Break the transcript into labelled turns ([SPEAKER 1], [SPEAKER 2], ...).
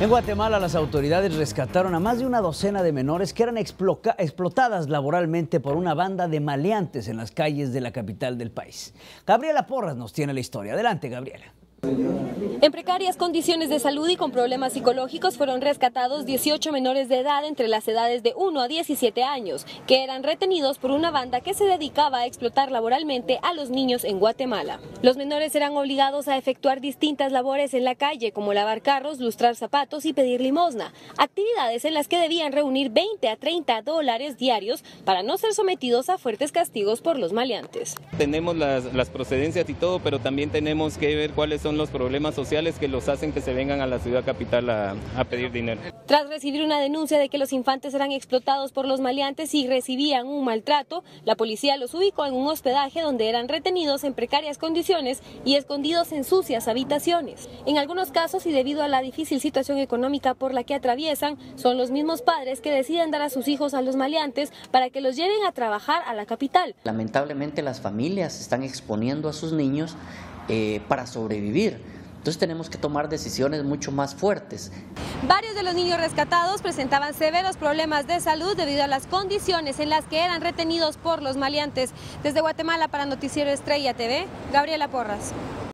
[SPEAKER 1] En Guatemala las autoridades rescataron a más de una docena de menores que eran explotadas laboralmente por una banda de maleantes en las calles de la capital del país. Gabriela Porras nos tiene la historia. Adelante, Gabriela.
[SPEAKER 2] En precarias condiciones de salud y con problemas psicológicos fueron rescatados 18 menores de edad entre las edades de 1 a 17 años, que eran retenidos por una banda que se dedicaba a explotar laboralmente a los niños en Guatemala. Los menores eran obligados a efectuar distintas labores en la calle, como lavar carros, lustrar zapatos y pedir limosna, actividades en las que debían reunir 20 a 30 dólares diarios para no ser sometidos a fuertes castigos por los maleantes.
[SPEAKER 3] Tenemos las, las procedencias y todo, pero también tenemos que ver cuáles son son los problemas sociales que los hacen que se vengan a la ciudad capital a, pedir dinero.
[SPEAKER 2] Tras recibir una denuncia de que los infantes eran explotados por los maleantes y recibían un maltrato, la policía los ubicó en un hospedaje donde eran retenidos en precarias condiciones y escondidos en sucias habitaciones. En algunos casos y debido a la difícil situación económica por la que atraviesan, son los mismos padres que deciden dar a sus hijos a los maleantes para que los lleven a trabajar a la capital.
[SPEAKER 4] Lamentablemente las familias están exponiendo a sus niños eh, para sobrevivir. Entonces tenemos que tomar decisiones mucho más fuertes.
[SPEAKER 2] Varios de los niños rescatados presentaban severos problemas de salud debido a las condiciones en las que eran retenidos por los maleantes. Desde Guatemala para Noticiero Estrella TV, Gabriela Porras.